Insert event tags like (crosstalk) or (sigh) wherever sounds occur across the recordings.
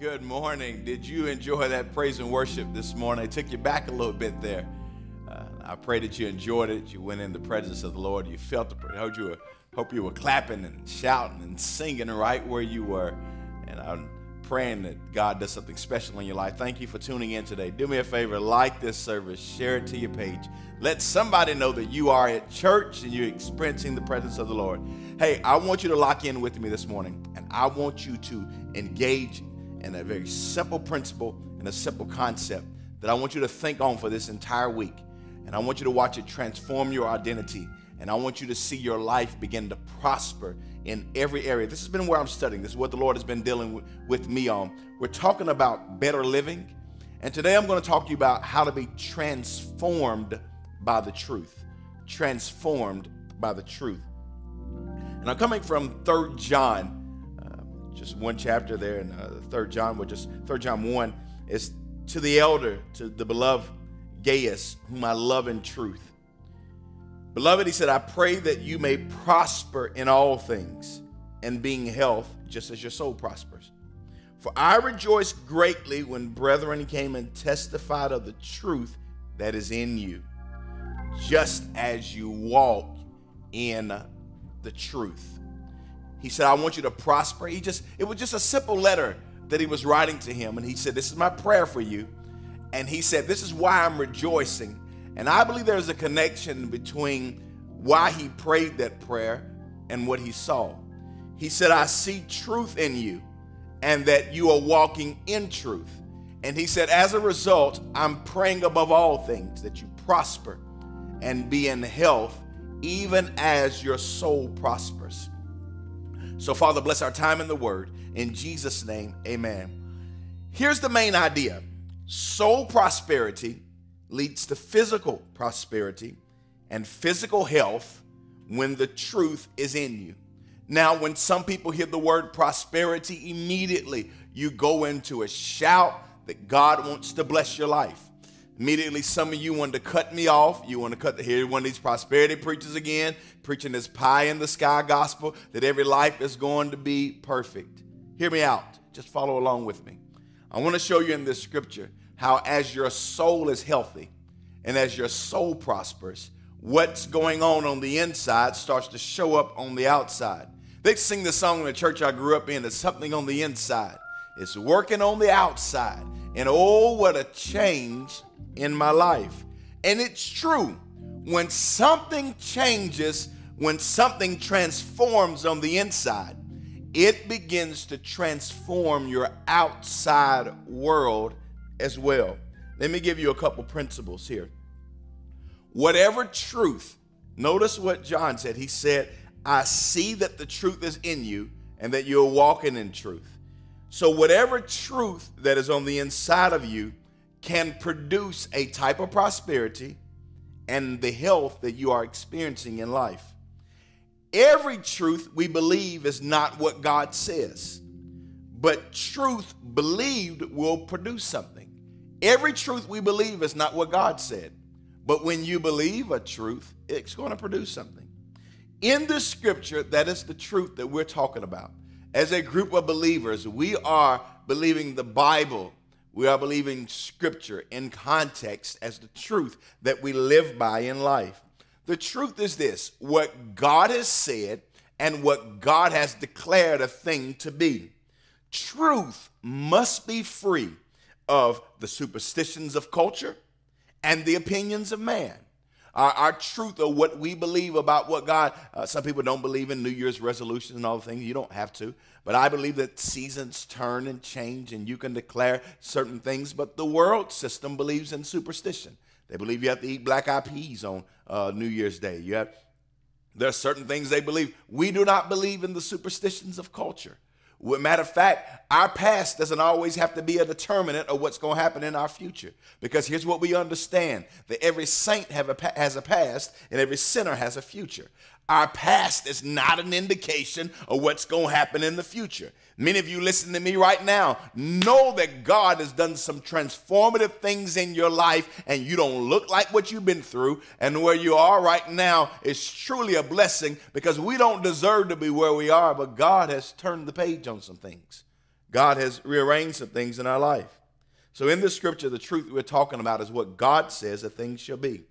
Good morning. Did you enjoy that praise and worship this morning? I took you back a little bit there. Uh, I pray that you enjoyed it. You went in the presence of the Lord. You felt the. I hope hope you were clapping and shouting and singing right where you were. And I'm praying that God does something special in your life. Thank you for tuning in today. Do me a favor, like this service, share it to your page. Let somebody know that you are at church and you're experiencing the presence of the Lord. Hey, I want you to lock in with me this morning, and I want you to engage in a very simple principle and a simple concept that I want you to think on for this entire week. And I want you to watch it transform your identity. And I want you to see your life begin to prosper in every area. This has been where I'm studying. This is what the Lord has been dealing with me on. We're talking about better living. And today I'm going to talk to you about how to be transformed by the truth. Transformed by the truth. And I'm coming from Third John just one chapter there in uh, Third John, but just Third John one is to the elder, to the beloved Gaius, whom I love in truth. Beloved, he said, I pray that you may prosper in all things and being health, just as your soul prospers. For I rejoiced greatly when brethren came and testified of the truth that is in you, just as you walk in the truth. He said, I want you to prosper. He just, it was just a simple letter that he was writing to him. And he said, This is my prayer for you. And he said, This is why I'm rejoicing. And I believe there's a connection between why he prayed that prayer and what he saw. He said, I see truth in you and that you are walking in truth. And he said, As a result, I'm praying above all things that you prosper and be in health, even as your soul prospers. So, Father, bless our time in the Word. In Jesus' name, amen. Here's the main idea soul prosperity leads to physical prosperity and physical health when the truth is in you. Now, when some people hear the word prosperity, immediately you go into a shout that God wants to bless your life. Immediately, some of you want to cut me off. You want to cut the here one of these prosperity preachers again, preaching this pie in the sky gospel that every life is going to be perfect. Hear me out. Just follow along with me. I want to show you in this scripture how, as your soul is healthy and as your soul prospers, what's going on on the inside starts to show up on the outside. They sing the song in the church I grew up in, it's something on the inside. It's working on the outside. And oh, what a change in my life. And it's true. When something changes, when something transforms on the inside, it begins to transform your outside world as well. Let me give you a couple principles here. Whatever truth, notice what John said. He said, I see that the truth is in you and that you're walking in truth. So, whatever truth that is on the inside of you can produce a type of prosperity and the health that you are experiencing in life. Every truth we believe is not what God says, but truth believed will produce something. Every truth we believe is not what God said, but when you believe a truth, it's going to produce something. In the scripture, that is the truth that we're talking about. As a group of believers, we are believing the Bible we are believing scripture in context as the truth that we live by in life. The truth is this what God has said and what God has declared a thing to be. Truth must be free of the superstitions of culture and the opinions of man. Our, our truth of what we believe about what God, uh, some people don't believe in New Year's resolutions and all the things. You don't have to. But I believe that seasons turn and change and you can declare certain things. But the world system believes in superstition. They believe you have to eat black eyed peas on uh, New Year's Day. You have, there are certain things they believe. We do not believe in the superstitions of culture. Matter of fact, our past doesn't always have to be a determinant of what's going to happen in our future. Because here's what we understand that every saint a, has a past and every sinner has a future. Our past is not an indication of what's going to happen in the future. Many of you listening to me right now know that God has done some transformative things in your life and you don't look like what you've been through. And where you are right now is truly a blessing because we don't deserve to be where we are, but God has turned the page on some things. God has rearranged some things in our life. So, in this scripture, the truth we're talking about is what God says that things shall be.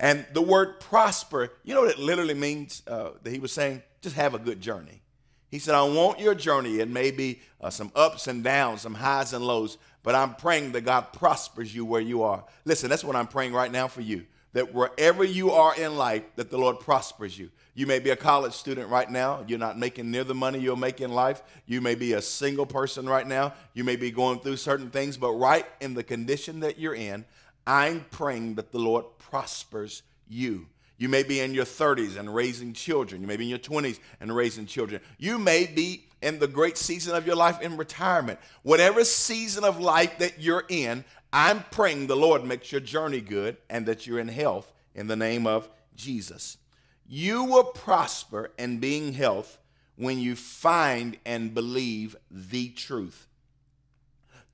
And the word prosper, you know what it literally means uh, that he was saying? Just have a good journey. He said, I want your journey. It may be uh, some ups and downs, some highs and lows, but I'm praying that God prospers you where you are. Listen, that's what I'm praying right now for you. That wherever you are in life, that the Lord prospers you. You may be a college student right now. You're not making near the money you'll make in life. You may be a single person right now. You may be going through certain things, but right in the condition that you're in, I'm praying that the Lord prospers you. You may be in your 30s and raising children. You may be in your 20s and raising children. You may be in the great season of your life in retirement. Whatever season of life that you're in, I'm praying the Lord makes your journey good and that you're in health in the name of Jesus. You will prosper and being health when you find and believe the truth.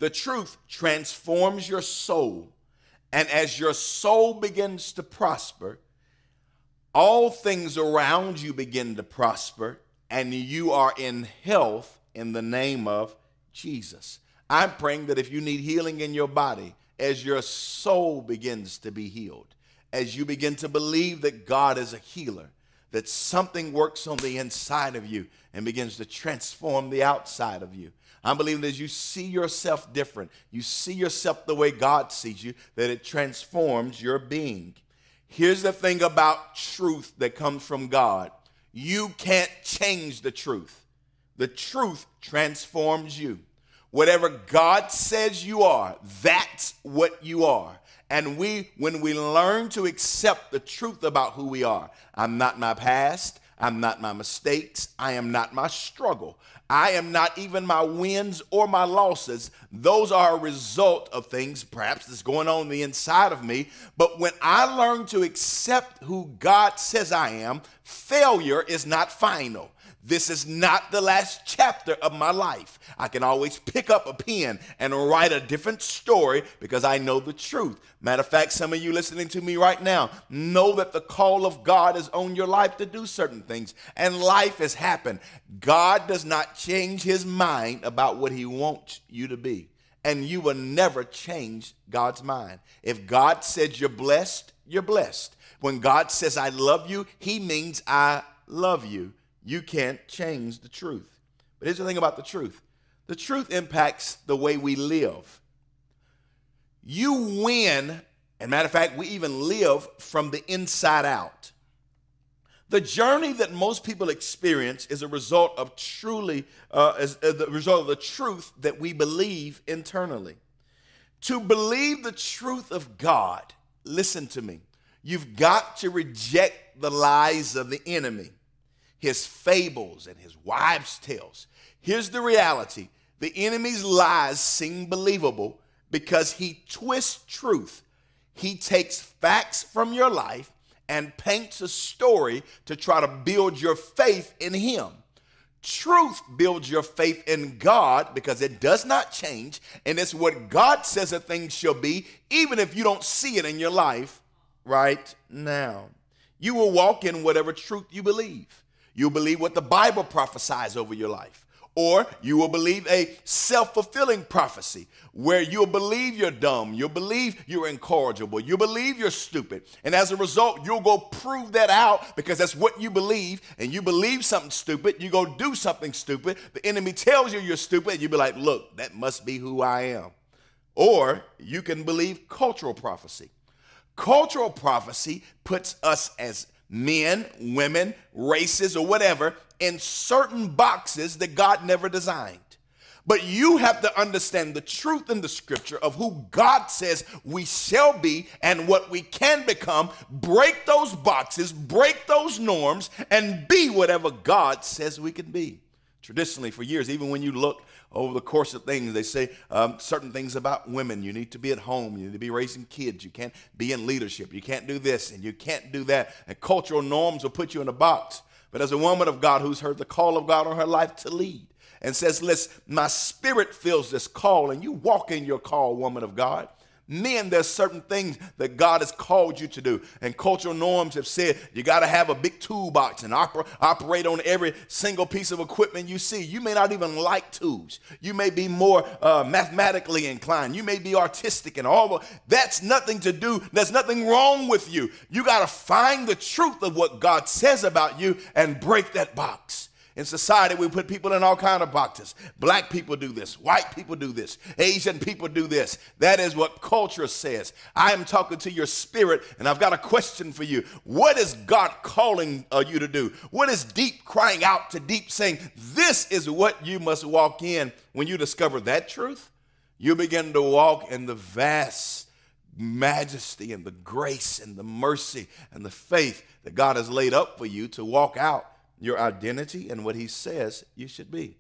The truth transforms your soul, and as your soul begins to prosper, all things around you begin to prosper, and you are in health in the name of Jesus. I'm praying that if you need healing in your body, as your soul begins to be healed, as you begin to believe that God is a healer, that something works on the inside of you and begins to transform the outside of you. I'm believing that as you see yourself different, you see yourself the way God sees you, that it transforms your being. Here's the thing about truth that comes from God you can't change the truth, the truth transforms you. Whatever God says you are, that's what you are. And we, when we learn to accept the truth about who we are, I'm not my past, I'm not my mistakes, I am not my struggle, I am not even my wins or my losses. Those are a result of things perhaps that's going on, the inside of me. But when I learn to accept who God says I am, failure is not final. This is not the last chapter of my life. I can always pick up a pen and write a different story because I know the truth. Matter of fact, some of you listening to me right now know that the call of God is on your life to do certain things, and life has happened. God does not change his mind about what he wants you to be, and you will never change God's mind. If God said you're blessed, you're blessed. When God says, I love you, he means I love you you can't change the truth. But here's the thing about the truth the truth impacts the way we live. You win, and matter of fact, we even live from the inside out. The journey that most people experience is a result of truly, uh, uh, the result of the truth that we believe internally. To believe the truth of God, listen to me, you've got to reject the lies of the enemy his fables and his wives' tales. Here's the reality the enemy's lies seem believable because he twists truth. He takes facts from your life and paints a story to try to build your faith in him. Truth builds your faith in God because it does not change, and it's what God says a thing shall be, even if you don't see it in your life right now. You will walk in whatever truth you believe. You'll believe what the Bible prophesies over your life. Or you will believe a self fulfilling prophecy where you'll believe you're dumb, you'll believe you're incorrigible, you'll believe you're stupid. And as a result, you'll go prove that out because that's what you believe. And you believe something stupid, you go do something stupid. The enemy tells you you're stupid, and you be like, look, that must be who I am. Or you can believe cultural prophecy. Cultural prophecy puts us as men, women, races, or whatever in certain boxes that God never designed. But you have to understand the truth in the scripture of who God says we shall be and what we can become. Break those boxes, break those norms, and be whatever God says we can be. Traditionally, for years, even when you look over the course of things. They say um, certain things about women. You need to be at home. You need to be raising kids. You can't be in leadership. You can't do this and you can't do that. And cultural norms will put you in a box. But as a woman of God who's heard the call of God on her life to lead and says, Listen, my spirit feels this call, and you walk in your call, woman of God. Men, there's certain things that God has called you to do. And cultural norms have said you got to have a big toolbox and oper- operate on every single piece of equipment you see. You may not even like tools. You may be more uh, mathematically inclined. You may be artistic and all. That's nothing to do. There's nothing wrong with you. You got to find the truth of what God says about you and break that box. In society, we put people in all kind of boxes. Black people do this. White people do this. Asian people do this. That is what culture says. I am talking to your spirit, and I've got a question for you. What is God calling uh, you to do? What is deep crying out to deep saying, This is what you must walk in when you discover that truth? You begin to walk in the vast majesty and the grace and the mercy and the faith that God has laid up for you to walk out your identity and what he says you should be.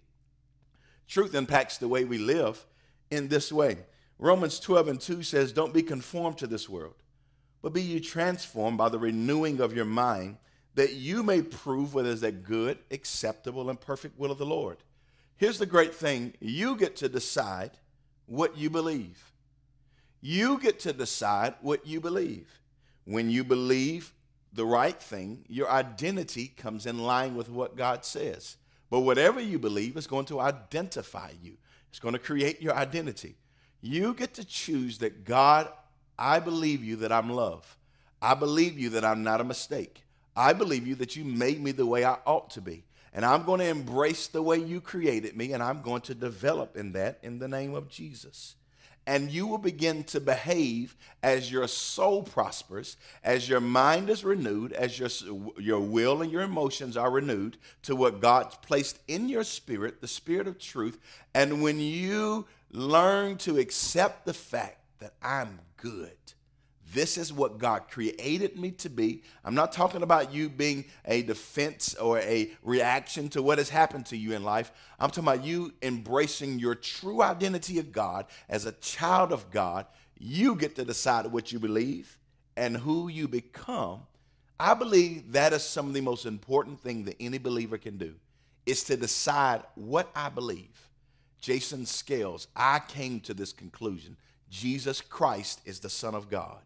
Truth impacts the way we live in this way. Romans 12 and 2 says, Don't be conformed to this world, but be you transformed by the renewing of your mind, that you may prove what is that good, acceptable, and perfect will of the Lord. Here's the great thing you get to decide what you believe. You get to decide what you believe. When you believe the right thing, your identity comes in line with what God says. But whatever you believe is going to identify you, it's going to create your identity. You get to choose that God, I believe you that I'm love. I believe you that I'm not a mistake. I believe you that you made me the way I ought to be. And I'm going to embrace the way you created me, and I'm going to develop in that in the name of Jesus and you will begin to behave as your soul prospers, as your mind is renewed, as your, your will and your emotions are renewed to what God's placed in your spirit, the spirit of truth. And when you learn to accept the fact that I'm good, this is what God created me to be. I'm not talking about you being a defense or a reaction to what has happened to you in life. I'm talking about you embracing your true identity of God as a child of God. You get to decide what you believe and who you become. I believe that is some of the most important thing that any believer can do is to decide what I believe. Jason Scales, I came to this conclusion. Jesus Christ is the Son of God.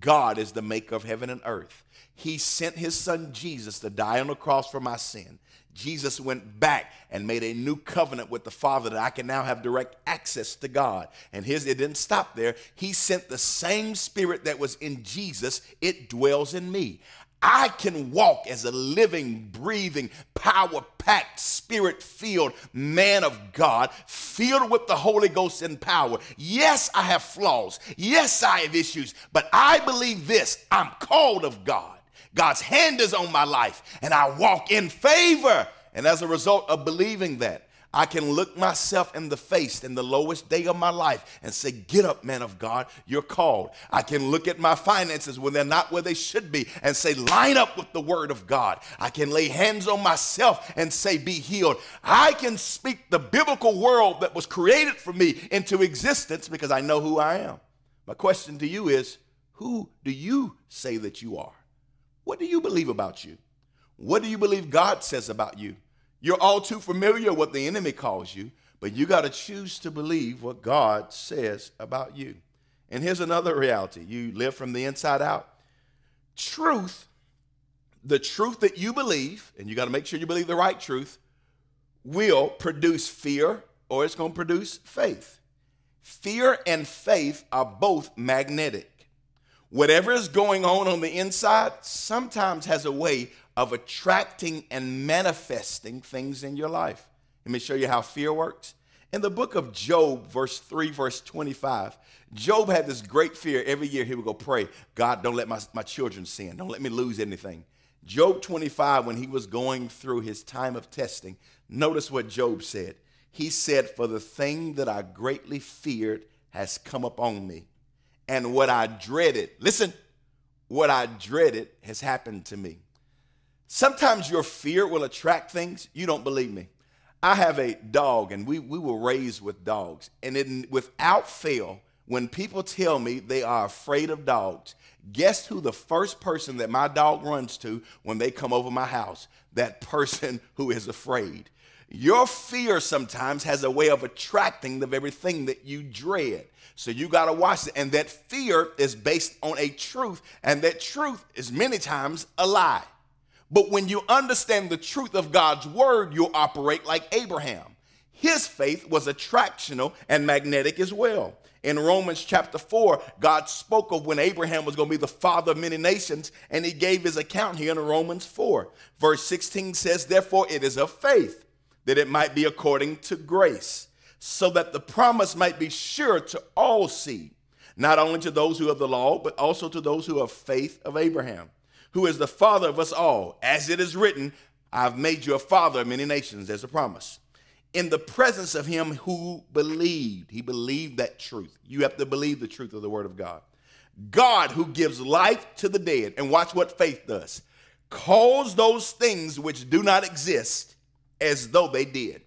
God is the maker of heaven and earth. He sent his son Jesus to die on the cross for my sin. Jesus went back and made a new covenant with the Father that I can now have direct access to God. And his it didn't stop there. He sent the same spirit that was in Jesus, it dwells in me. I can walk as a living, breathing, power packed, spirit filled man of God, filled with the Holy Ghost and power. Yes, I have flaws. Yes, I have issues. But I believe this I'm called of God. God's hand is on my life, and I walk in favor. And as a result of believing that, I can look myself in the face in the lowest day of my life and say, Get up, man of God, you're called. I can look at my finances when they're not where they should be and say, Line up with the word of God. I can lay hands on myself and say, Be healed. I can speak the biblical world that was created for me into existence because I know who I am. My question to you is, Who do you say that you are? What do you believe about you? What do you believe God says about you? You're all too familiar what the enemy calls you, but you got to choose to believe what God says about you. And here's another reality you live from the inside out. Truth, the truth that you believe, and you got to make sure you believe the right truth, will produce fear or it's going to produce faith. Fear and faith are both magnetic. Whatever is going on on the inside sometimes has a way of attracting and manifesting things in your life. Let me show you how fear works. In the book of Job, verse 3, verse 25, Job had this great fear. Every year he would go pray, God, don't let my, my children sin. Don't let me lose anything. Job 25, when he was going through his time of testing, notice what Job said. He said, For the thing that I greatly feared has come upon me. And what I dreaded, listen, what I dreaded has happened to me. Sometimes your fear will attract things you don't believe me. I have a dog, and we, we were raised with dogs. And it, without fail, when people tell me they are afraid of dogs, guess who the first person that my dog runs to when they come over my house? That person (laughs) who is afraid. Your fear sometimes has a way of attracting the very thing that you dread. So you got to watch it. And that fear is based on a truth, and that truth is many times a lie. But when you understand the truth of God's word, you'll operate like Abraham. His faith was attractional and magnetic as well. In Romans chapter 4, God spoke of when Abraham was going to be the father of many nations, and he gave his account here in Romans 4. Verse 16 says, Therefore, it is of faith that it might be according to grace, so that the promise might be sure to all seed, not only to those who have the law, but also to those who have faith of Abraham, who is the father of us all. As it is written, I've made you a father of many nations, as a promise in the presence of him who believed. He believed that truth. You have to believe the truth of the word of God. God who gives life to the dead. And watch what faith does calls those things which do not exist as though they did.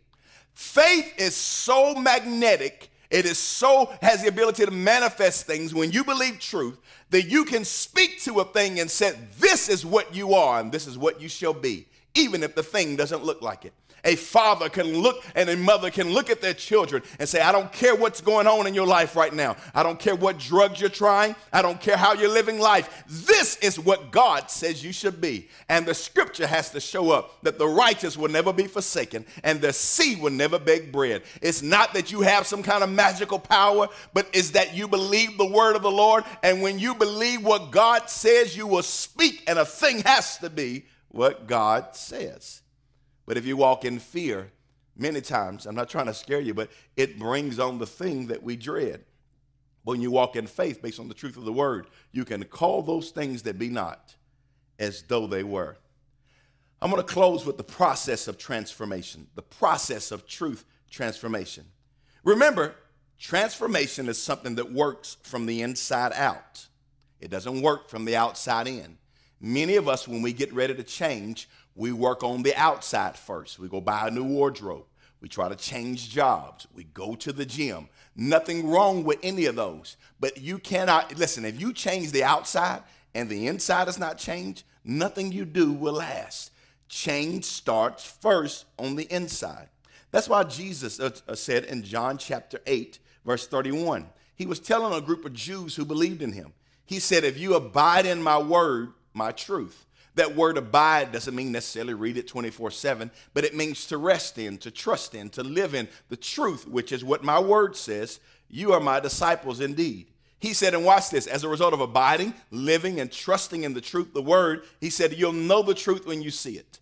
Faith is so magnetic, it is so, has the ability to manifest things. When you believe truth that you can speak to a thing and say, This is what you are, and this is what you shall be, even if the thing doesn't look like it a father can look and a mother can look at their children and say, I don't care what's going on in your life right now. I don't care what drugs you're trying. I don't care how you're living life. This is what God says you should be. And the scripture has to show up that the righteous will never be forsaken and the seed will never beg bread. It's not that you have some kind of magical power, but it's that you believe the word of the Lord. And when you believe what God says, you will speak, and a thing has to be what God says. But if you walk in fear, many times, I'm not trying to scare you, but it brings on the thing that we dread. When you walk in faith based on the truth of the word, you can call those things that be not as though they were. I'm going to close with the process of transformation, the process of truth transformation. Remember, transformation is something that works from the inside out, it doesn't work from the outside in. Many of us, when we get ready to change, we work on the outside first. We go buy a new wardrobe. We try to change jobs. We go to the gym. Nothing wrong with any of those. But you cannot, listen, if you change the outside and the inside is not changed, nothing you do will last. Change starts first on the inside. That's why Jesus uh, uh, said in John chapter 8, verse 31, he was telling a group of Jews who believed in him. He said, If you abide in my word, my truth, that word abide doesn't mean necessarily read it 24 7, but it means to rest in, to trust in, to live in the truth, which is what my word says. You are my disciples indeed. He said, and watch this, as a result of abiding, living, and trusting in the truth, the word, he said, You'll know the truth when you see it,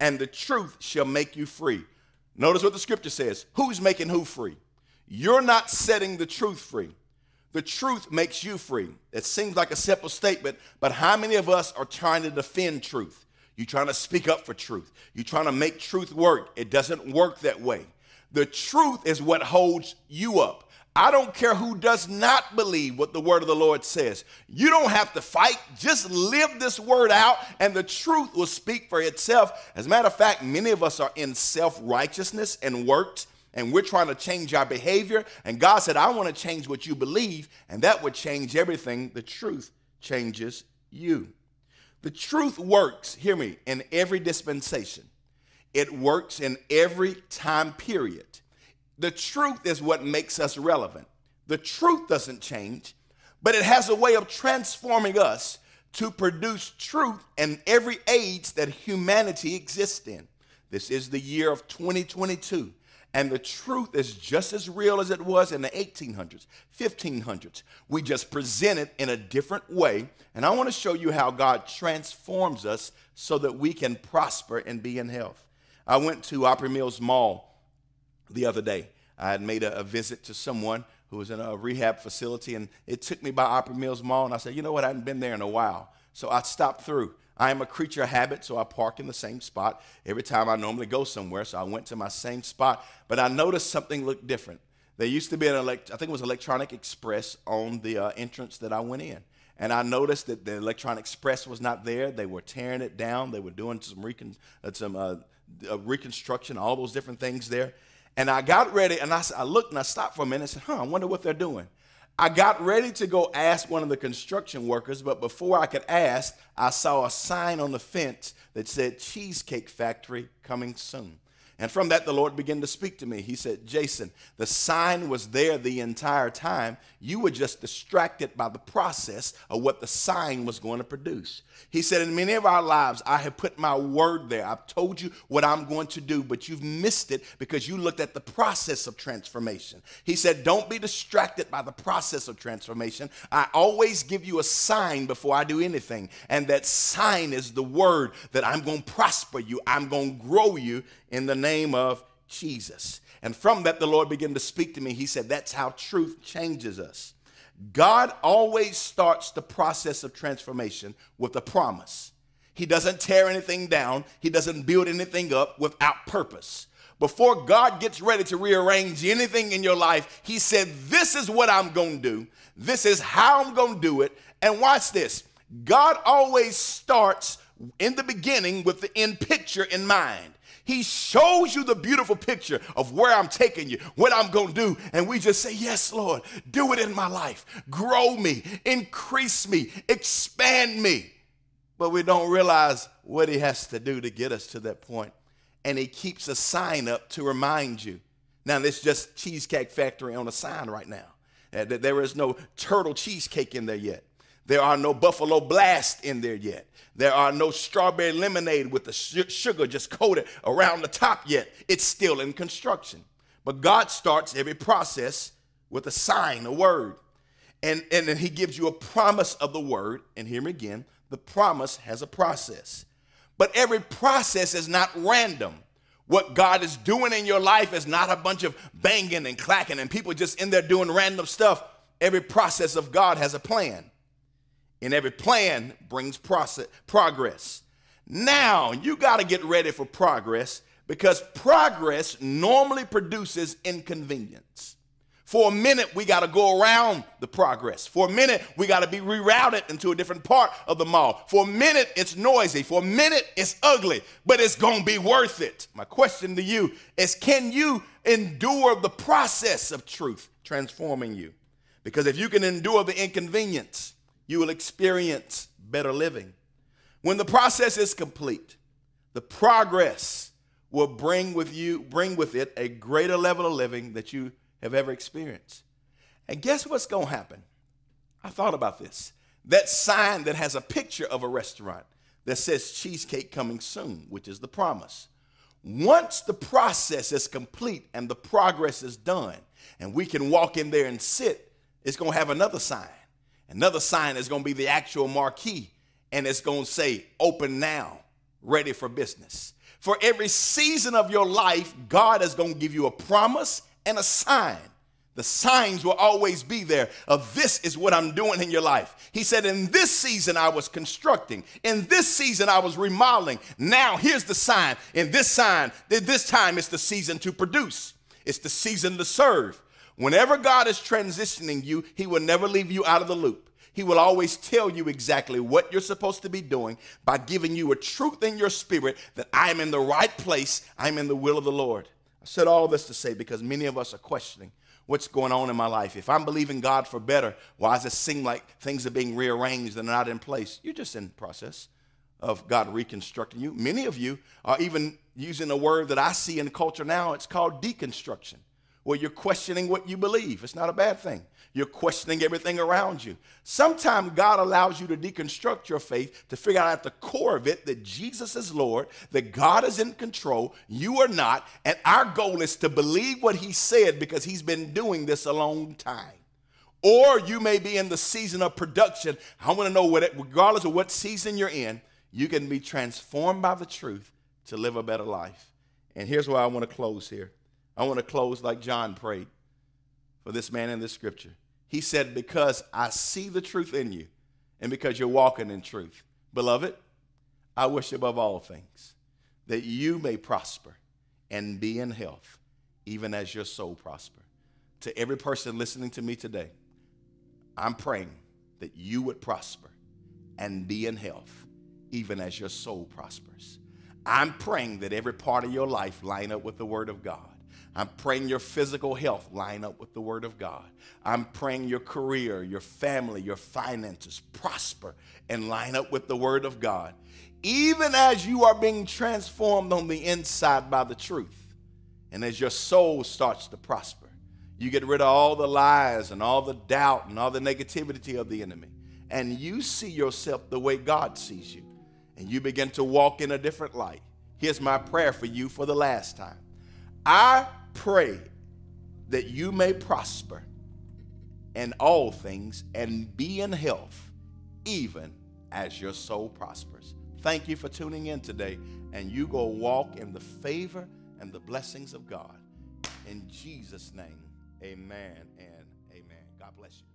and the truth shall make you free. Notice what the scripture says Who's making who free? You're not setting the truth free. The truth makes you free. It seems like a simple statement, but how many of us are trying to defend truth? You're trying to speak up for truth. You're trying to make truth work. It doesn't work that way. The truth is what holds you up. I don't care who does not believe what the word of the Lord says. You don't have to fight. Just live this word out, and the truth will speak for itself. As a matter of fact, many of us are in self righteousness and works and we're trying to change our behavior. And God said, I want to change what you believe, and that would change everything. The truth changes you. The truth works, hear me, in every dispensation, it works in every time period. The truth is what makes us relevant. The truth doesn't change, but it has a way of transforming us to produce truth in every age that humanity exists in. This is the year of 2022. And the truth is just as real as it was in the 1800s, 1500s. We just present it in a different way. And I want to show you how God transforms us so that we can prosper and be in health. I went to Opry Mills Mall the other day. I had made a, a visit to someone who was in a rehab facility, and it took me by Opry Mills Mall. And I said, You know what? I hadn't been there in a while. So I stopped through. I am a creature of habit, so I park in the same spot every time I normally go somewhere. So I went to my same spot, but I noticed something looked different. There used to be an elect, I think it was Electronic Express on the uh, entrance that I went in. And I noticed that the Electronic Express was not there. They were tearing it down. They were doing some, recon, uh, some uh, uh, reconstruction, all those different things there. And I got ready, and I, I looked and I stopped for a minute and said, huh, I wonder what they're doing. I got ready to go ask one of the construction workers, but before I could ask, I saw a sign on the fence that said Cheesecake Factory coming soon. And from that, the Lord began to speak to me. He said, Jason, the sign was there the entire time. You were just distracted by the process of what the sign was going to produce. He said, In many of our lives, I have put my word there. I've told you what I'm going to do, but you've missed it because you looked at the process of transformation. He said, Don't be distracted by the process of transformation. I always give you a sign before I do anything. And that sign is the word that I'm going to prosper you, I'm going to grow you in the name of Jesus. And from that, the Lord began to speak to me. He said, That's how truth changes us. God always starts the process of transformation with a promise. He doesn't tear anything down, He doesn't build anything up without purpose. Before God gets ready to rearrange anything in your life, He said, This is what I'm going to do. This is how I'm going to do it. And watch this God always starts in the beginning with the end picture in mind. He shows you the beautiful picture of where I'm taking you, what I'm going to do. And we just say, Yes, Lord, do it in my life. Grow me, increase me, expand me. But we don't realize what He has to do to get us to that point. And He keeps a sign up to remind you. Now, this just Cheesecake Factory on a sign right now. Uh, there is no turtle cheesecake in there yet. There are no Buffalo Blast in there yet. There are no strawberry lemonade with the sugar just coated around the top yet. It's still in construction. But God starts every process with a sign, a word. And, and then he gives you a promise of the word. And hear me again the promise has a process. But every process is not random. What God is doing in your life is not a bunch of banging and clacking and people just in there doing random stuff. Every process of God has a plan and every plan brings process, progress. Now, you got to get ready for progress because progress normally produces inconvenience. For a minute, we got to go around the progress. For a minute, we got to be rerouted into a different part of the mall. For a minute, it's noisy. For a minute, it's ugly, but it's going to be worth it. My question to you is can you endure the process of truth transforming you? Because if you can endure the inconvenience, you will experience better living. When the process is complete, the progress will bring with you bring with it a greater level of living that you have ever experienced. And guess what's going to happen? I thought about this. That sign that has a picture of a restaurant that says cheesecake coming soon, which is the promise. Once the process is complete and the progress is done, and we can walk in there and sit, it's going to have another sign Another sign is going to be the actual marquee, and it's going to say, Open now, ready for business. For every season of your life, God is going to give you a promise and a sign. The signs will always be there of this is what I'm doing in your life. He said, In this season, I was constructing. In this season, I was remodeling. Now, here's the sign. In this sign, this time, it's the season to produce, it's the season to serve. Whenever God is transitioning you, He will never leave you out of the loop. He will always tell you exactly what you're supposed to be doing by giving you a truth in your spirit that I'm in the right place, I'm in the will of the Lord. I said all this to say because many of us are questioning what's going on in my life. If I'm believing God for better, why does it seem like things are being rearranged and not in place? You're just in process of God reconstructing you. Many of you are even using a word that I see in culture now. It's called deconstruction where you're questioning what you believe. It's not a bad thing. You're questioning everything around you. Sometimes God allows you to deconstruct your faith to figure out at the core of it that Jesus is Lord, that God is in control, you are not, and our goal is to believe what He said because He's been doing this a long time. Or you may be in the season of production. I want to know what, it, regardless of what season you're in, you can be transformed by the truth to live a better life. And here's why I want to close here. I want to close like John prayed for this man in this scripture. He said, Because I see the truth in you and because you're walking in truth. Beloved, I wish above all things that you may prosper and be in health, even as your soul prosper. To every person listening to me today, I'm praying that you would prosper and be in health, even as your soul prospers. I'm praying that every part of your life line up with the word of God. I'm praying your physical health line up with the Word of God. I'm praying your career, your family, your finances prosper and line up with the Word of God. Even as you are being transformed on the inside by the truth. And as your soul starts to prosper, you get rid of all the lies and all the doubt and all the negativity of the enemy. And you see yourself the way God sees you. And you begin to walk in a different light. Here's my prayer for you for the last time. I pray that you may prosper in all things and be in health, even as your soul prospers. Thank you for tuning in today, and you go walk in the favor and the blessings of God. In Jesus' name, amen and amen. God bless you.